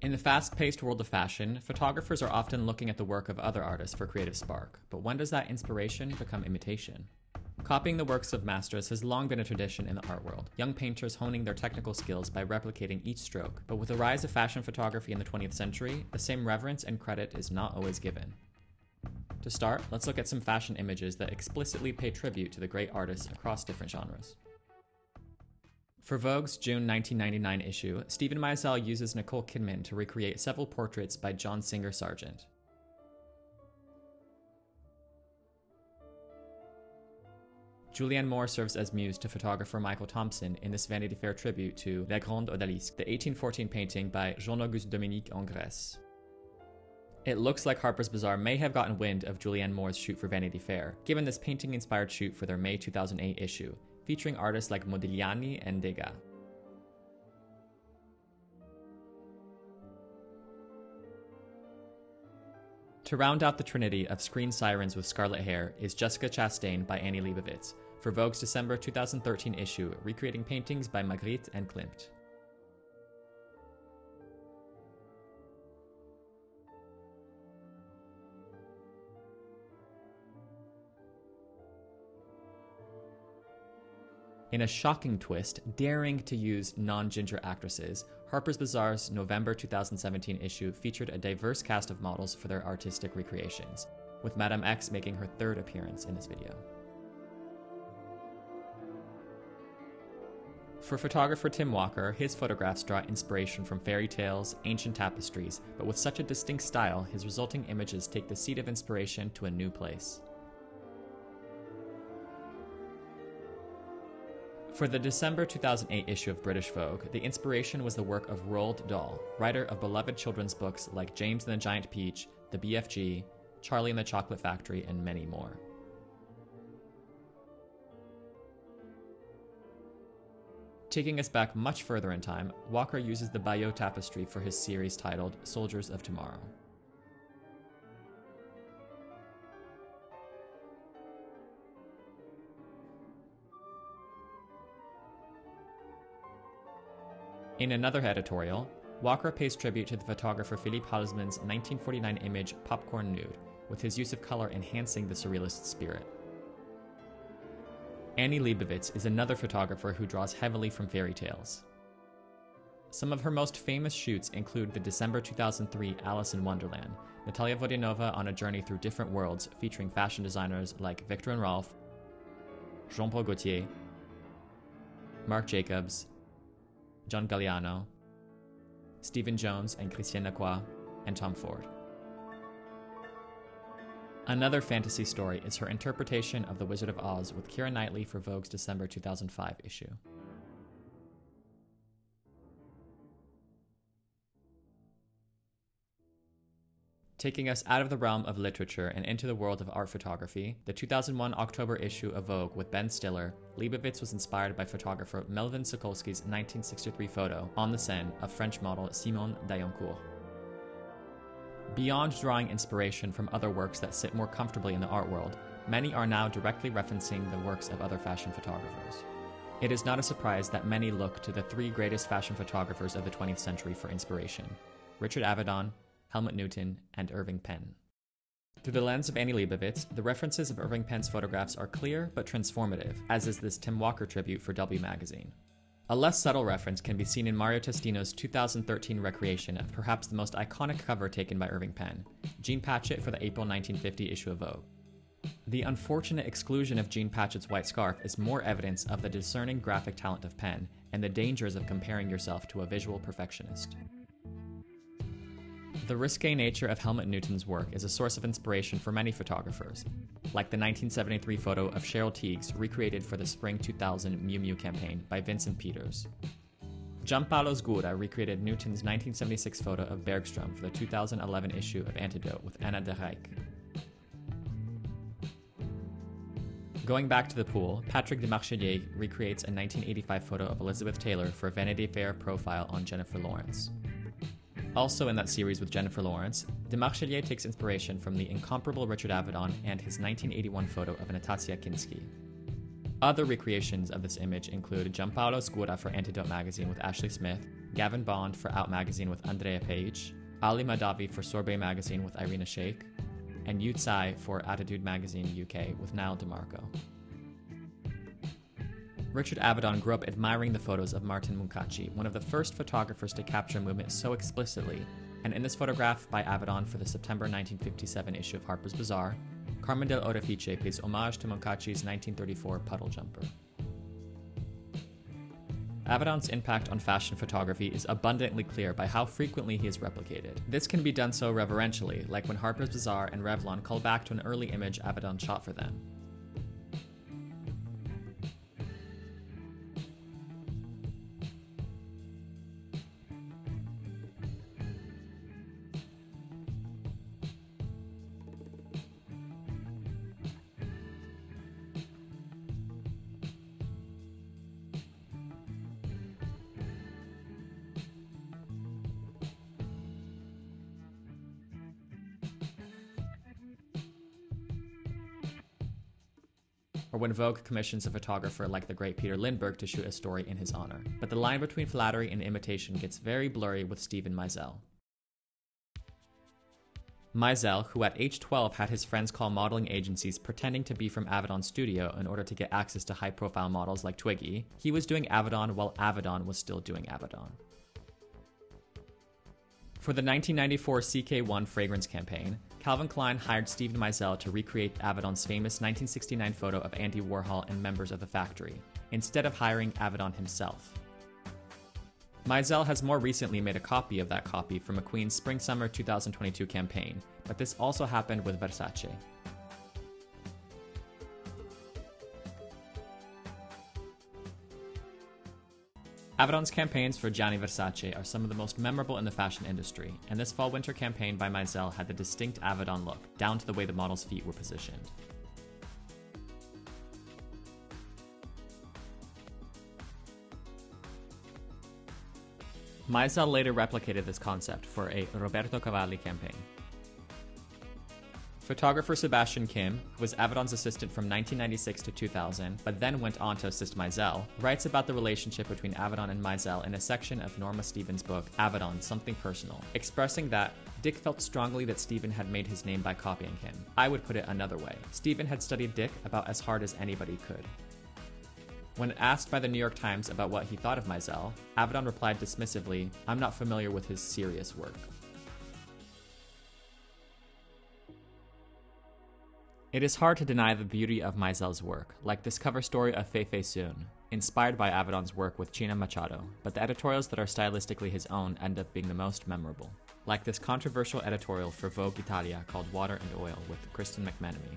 In the fast paced world of fashion, photographers are often looking at the work of other artists for creative spark, but when does that inspiration become imitation? Copying the works of masters has long been a tradition in the art world, young painters honing their technical skills by replicating each stroke. But with the rise of fashion photography in the 20th century, the same reverence and credit is not always given. To start, let's look at some fashion images that explicitly pay tribute to the great artists across different genres. For Vogue's June 1999 issue, Steven Meisel uses Nicole Kidman to recreate several portraits by John Singer Sargent. Julianne Moore serves as muse to photographer Michael Thompson in this Vanity Fair tribute to La Grande Odalisque, the 1814 painting by Jean-Auguste Dominique Ingres. It looks like Harper's Bazaar may have gotten wind of Julianne Moore's shoot for Vanity Fair, given this painting inspired shoot for their May 2008 issue, featuring artists like Modigliani and Degas. To round out the trinity of screen sirens with scarlet hair is Jessica Chastain by Annie Leibovitz for Vogue's December 2013 issue, recreating paintings by Magritte and Klimt. In a shocking twist, daring to use non ginger actresses, Harper's Bazaar's November 2017 issue featured a diverse cast of models for their artistic recreations, with Madame X making her third appearance in this video. For photographer Tim Walker, his photographs draw inspiration from fairy tales, ancient tapestries, but with such a distinct style, his resulting images take the seat of inspiration to a new place. For the December 2008 issue of British Vogue, the inspiration was the work of Roald Dahl, writer of beloved children's books like James and the Giant Peach, The BFG, Charlie and the Chocolate Factory, and many more. Taking us back much further in time, Walker uses the Bayeux tapestry for his series titled Soldiers of Tomorrow. In another editorial, Walker pays tribute to the photographer Philippe Halsman's 1949 image Popcorn Nude, with his use of color enhancing the surrealist spirit. Annie Leibovitz is another photographer who draws heavily from fairy tales. Some of her most famous shoots include the December 2003 Alice in Wonderland, Natalia Vodianova on a journey through different worlds featuring fashion designers like Viktor and Rolf, Jean Paul Gaultier, Marc Jacobs, John Galliano, Stephen Jones and Christian Lacroix, and Tom Ford. Another fantasy story is her interpretation of The Wizard of Oz with Keira Knightley for Vogue's December 2005 issue. Taking us out of the realm of literature and into the world of art photography, the 2001 October issue of Vogue with Ben Stiller, Leibovitz was inspired by photographer Melvin Sokolsky's 1963 photo on the Seine of French model Simone D'Aillencourt. Beyond drawing inspiration from other works that sit more comfortably in the art world, many are now directly referencing the works of other fashion photographers. It is not a surprise that many look to the three greatest fashion photographers of the 20th century for inspiration Richard Avedon, Helmut Newton, and Irving Penn. Through the lens of Annie Leibovitz, the references of Irving Penn's photographs are clear but transformative, as is this Tim Walker tribute for W Magazine. A less subtle reference can be seen in Mario Testino's 2013 recreation of perhaps the most iconic cover taken by Irving Penn, Jean Patchett for the April 1950 issue of Vogue. The unfortunate exclusion of Jean Patchett's white scarf is more evidence of the discerning graphic talent of Penn and the dangers of comparing yourself to a visual perfectionist. The risque nature of Helmut Newton's work is a source of inspiration for many photographers, like the 1973 photo of Cheryl Tiegs recreated for the Spring 2000 Miu Miu campaign by Vincent Peters. Giampaolo Sgura recreated Newton's 1976 photo of Bergstrom for the 2011 issue of Antidote with Anna de Reyck. Going back to the pool, Patrick de Demarchelier recreates a 1985 photo of Elizabeth Taylor for a Vanity Fair profile on Jennifer Lawrence. Also in that series with Jennifer Lawrence, Demarchelier takes inspiration from the incomparable Richard Avedon and his 1981 photo of Nastassja Kinski. Other recreations of this image include Giampaolo Sgura for Antidote magazine with Ashley Smith, Gavin Bond for Out Magazine with Andrea Page, Ali Mahdavi for Sorbet Magazine with Irina Shayk, and Yu Tsai for Attitude Magazine UK with Niall DeMarco. Richard Avedon grew up admiring the photos of Martin Munkacsi, one of the first photographers to capture movement so explicitly, and in this photograph by Avedon for the September 1957 issue of Harper's Bazaar, Carmen Dell'Orefice pays homage to Munkacsi's 1934 puddle jumper. Avedon's impact on fashion photography is abundantly clear by how frequently he is replicated. This can be done so reverentially, like when Harper's Bazaar and Revlon call back to an early image Avedon shot for them. Or when Vogue commissions a photographer like the great Peter Lindbergh to shoot a story in his honor. But the line between flattery and imitation gets very blurry with Steven Meisel. Meisel, who at age 12 had his friends call modeling agencies pretending to be from Avedon Studio in order to get access to high profile models like Twiggy, he was doing Avedon while Avedon was still doing Avedon. For the 1994 CK1 fragrance campaign, Calvin Klein hired Steven Meisel to recreate Avedon's famous 1969 photo of Andy Warhol and members of the factory, instead of hiring Avedon himself. Meisel has more recently made a copy of that copy for McQueen's Spring Summer 2022 campaign, but this also happened with Versace. Avedon's campaigns for Gianni Versace are some of the most memorable in the fashion industry, and this fall winter campaign by Meisel had the distinct Avedon look, down to the way the model's feet were positioned. Meisel later replicated this concept for a Roberto Cavalli campaign. Photographer Sebastian Kim, who was Avedon's assistant from 1996 to 2000, but then went on to assist Meisel, writes about the relationship between Avedon and Meisel in a section of Norma Stevens' book, Avedon Something Personal, expressing that Dick felt strongly that Steven had made his name by copying him. I would put it another way. Steven had studied Dick about as hard as anybody could. When asked by the New York Times about what he thought of Meisel, Avedon replied dismissively, I'm not familiar with his serious work. It is hard to deny the beauty of Meisel's work, like this cover story of Fei Fei Sun, inspired by Avedon's work with China Machado, but the editorials that are stylistically his own end up being the most memorable, like this controversial editorial for Vogue Italia called Water and Oil with Kristen McMenamy,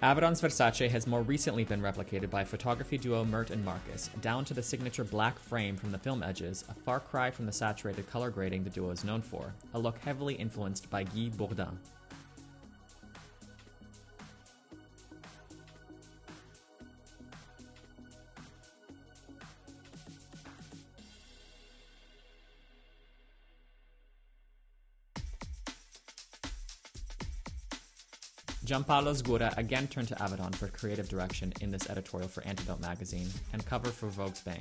Avedon's Versace has more recently been replicated by photography duo Mert and Marcus, down to the signature black frame from the film edges, a far cry from the saturated color grading the duo is known for, a look heavily influenced by Guy Bourdin. Giampaolo Sgura again turned to Avedon for creative direction in this editorial for Antidote magazine and cover for Vogue Spain.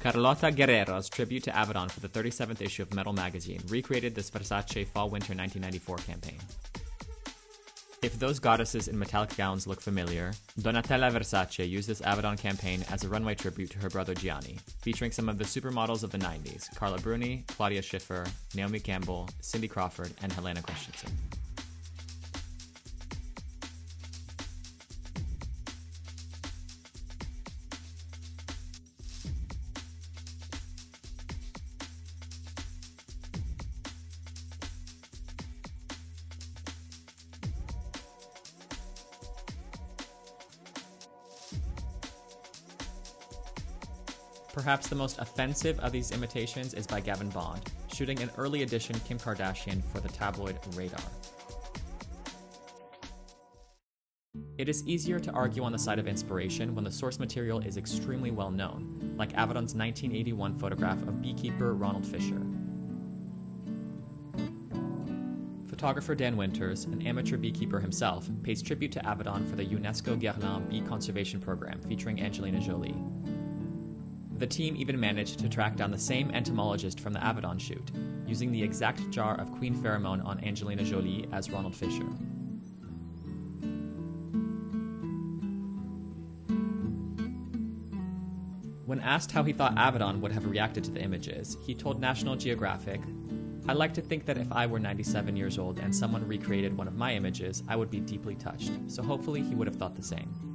Carlota Guerrero's tribute to Avedon for the 37th issue of Metal magazine recreated this Versace Fall Winter 1994 campaign. If those goddesses in metallic gowns look familiar, Donatella Versace used this Avedon campaign as a runway tribute to her brother Gianni, featuring some of the supermodels of the 90s Carla Bruni, Claudia Schiffer, Naomi Campbell, Cindy Crawford, and Helena Christensen. Perhaps the most offensive of these imitations is by Gavin Bond, shooting an early edition Kim Kardashian for the tabloid Radar. It is easier to argue on the side of inspiration when the source material is extremely well known, like Avedon's 1981 photograph of beekeeper Ronald Fischer. photographer Dan Winters, an amateur beekeeper himself, pays tribute to Avedon for the UNESCO Guerlain Bee Conservation Program featuring Angelina Jolie. The team even managed to track down the same entomologist from the Avedon shoot, using the exact jar of queen pheromone on Angelina Jolie as Ronald Fischer. When asked how he thought Avedon would have reacted to the images, he told National Geographic, I like to think that if I were 97 years old and someone recreated one of my images, I would be deeply touched, so hopefully he would have thought the same.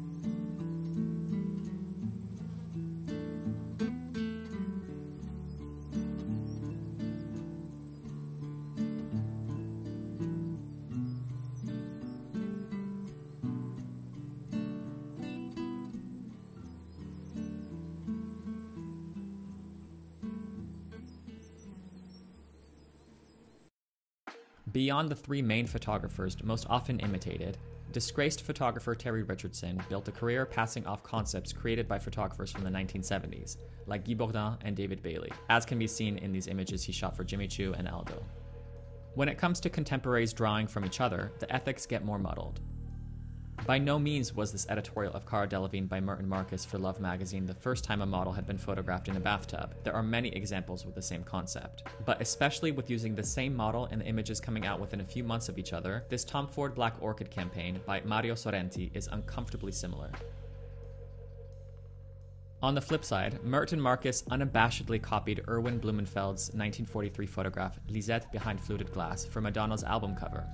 Beyond the three main photographers most often imitated, disgraced photographer Terry Richardson built a career passing off concepts created by photographers from the 1970s, like Guy Bourdin and David Bailey, as can be seen in these images he shot for Jimmy Choo and Aldo. When it comes to contemporaries drawing from each other, the ethics get more muddled. By no means was this editorial of Cara Delevingne by Mert and Marcus for Love magazine the first time a model had been photographed in a bathtub. There are many examples with the same concept. But especially with using the same model and the images coming out within a few months of each other, this Tom Ford Black Orchid campaign by Mario Sorrenti is uncomfortably similar. On the flip side, Mert and Marcus unabashedly copied Erwin Blumenfeld's 1943 photograph Lisette Behind Fluted Glass for Madonna's album cover,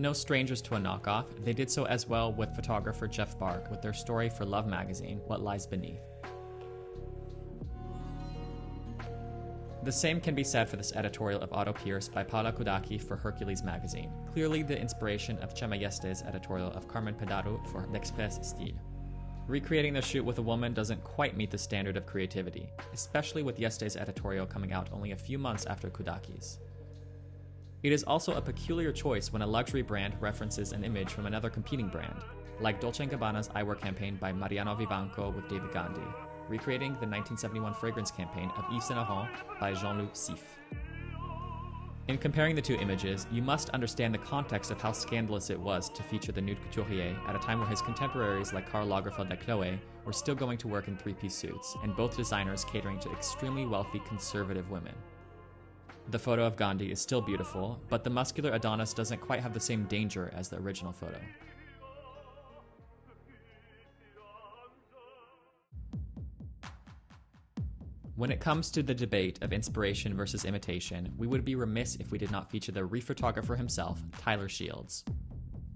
no strangers to a knockoff, they did so as well with photographer Jeff Bark with their story for Love magazine, What Lies Beneath. The same can be said for this editorial of Otto Pierce by Paola Kudacki for Hercules magazine, clearly the inspiration of Txema Yeste's editorial of Carmen Pedaru for L'Express Style. Recreating the shoot with a woman doesn't quite meet the standard of creativity, especially with Yeste's editorial coming out only a few months after Kudacki's. It is also a peculiar choice when a luxury brand references an image from another competing brand, like Dolce & Gabbana's eyewear campaign by Mariano Vivanco with David Gandy, recreating the 1971 fragrance campaign of Yves Saint Laurent by Jeanloup Sieff. In comparing the two images, you must understand the context of how scandalous it was to feature the nude couturier at a time where his contemporaries like Karl Lagerfeld and Chloe were still going to work in three-piece suits, and both designers catering to extremely wealthy conservative women. The photo of Gandy is still beautiful, but the muscular Adonis doesn't quite have the same danger as the original photo. When it comes to the debate of inspiration versus imitation, we would be remiss if we did not feature the rephotographer himself, Tyler Shields.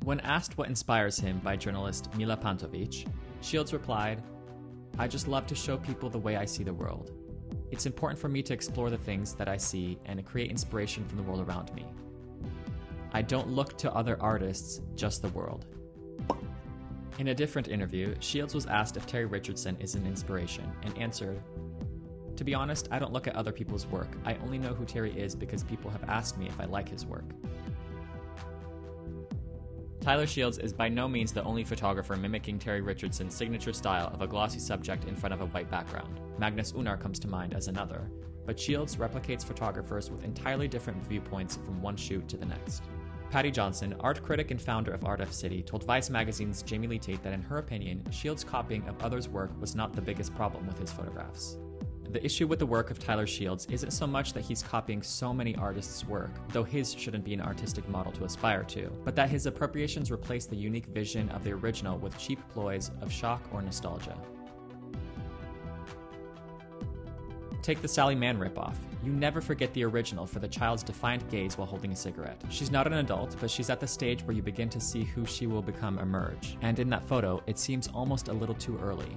When asked what inspires him by journalist Mila Pantovic, Shields replied, I just love to show people the way I see the world. It's important for me to explore the things that I see and create inspiration from the world around me. I don't look to other artists, just the world. In a different interview, Shields was asked if Terry Richardson is an inspiration and answered, To be honest, I don't look at other people's work. I only know who Terry is because people have asked me if I like his work. Tyler Shields is by no means the only photographer mimicking Terry Richardson's signature style of a glossy subject in front of a white background. Magnus Unnar comes to mind as another, but Shields replicates photographers with entirely different viewpoints from one shoot to the next. Paddy Johnson, art critic and founder of Art F City, told Vice magazine's Jamie Lee Tate that in her opinion, Shields' copying of others' work was not the biggest problem with his photographs. The issue with the work of Tyler Shields isn't so much that he's copying so many artists' work, though his shouldn't be an artistic model to aspire to, but that his appropriations replace the unique vision of the original with cheap ploys of shock or nostalgia. Take the Sally Mann ripoff. You never forget the original for the child's defiant gaze while holding a cigarette. She's not an adult, but she's at the stage where you begin to see who she will become emerge. And in that photo, it seems almost a little too early.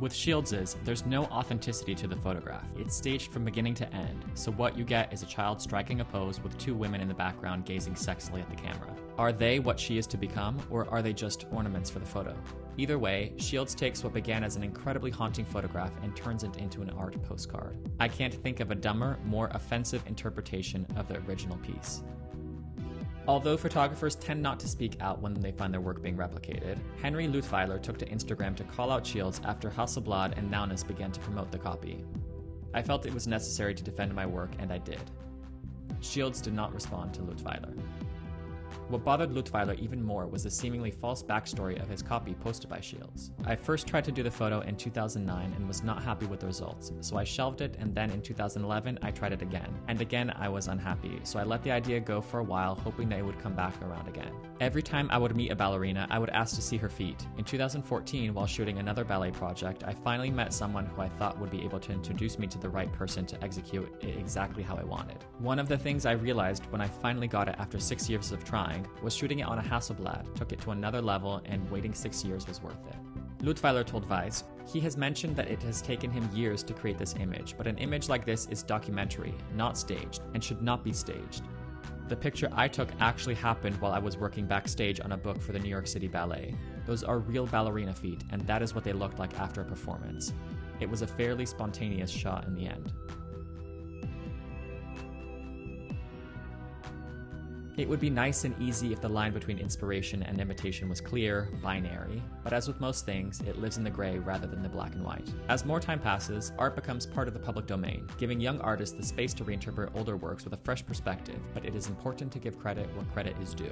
With Shields's, there's no authenticity to the photograph. It's staged from beginning to end, so what you get is a child striking a pose with two women in the background gazing sexily at the camera. Are they what she is to become, or are they just ornaments for the photo? Either way, Shields takes what began as an incredibly haunting photograph and turns it into an art postcard. I can't think of a dumber, more offensive interpretation of the original piece. Although photographers tend not to speak out when they find their work being replicated, Henry Leutwyler took to Instagram to call out Shields after Hasselblad and Naunis began to promote the copy. I felt it was necessary to defend my work, and I did. Shields did not respond to Leutwyler. What bothered Leutwyler even more was the seemingly false backstory of his copy posted by Shields. I first tried to do the photo in 2009 and was not happy with the results, so I shelved it and then in 2011 I tried it again. And again I was unhappy, so I let the idea go for a while hoping that it would come back around again. Every time I would meet a ballerina, I would ask to see her feet. In 2014, while shooting another ballet project, I finally met someone who I thought would be able to introduce me to the right person to execute it exactly how I wanted. One of the things I realized when I finally got it after six years of trying was shooting it on a Hasselblad took it to another level and waiting six years was worth it. Leutwyler told Vice, he has mentioned that it has taken him years to create this image, but an image like this is documentary, not staged, and should not be staged. The picture I took actually happened while I was working backstage on a book for the New York City Ballet. Those are real ballerina feet, and that is what they looked like after a performance. It was a fairly spontaneous shot in the end. It would be nice and easy if the line between inspiration and imitation was clear, binary, but as with most things, it lives in the gray rather than the black and white. As more time passes, art becomes part of the public domain, giving young artists the space to reinterpret older works with a fresh perspective, but it is important to give credit where credit is due.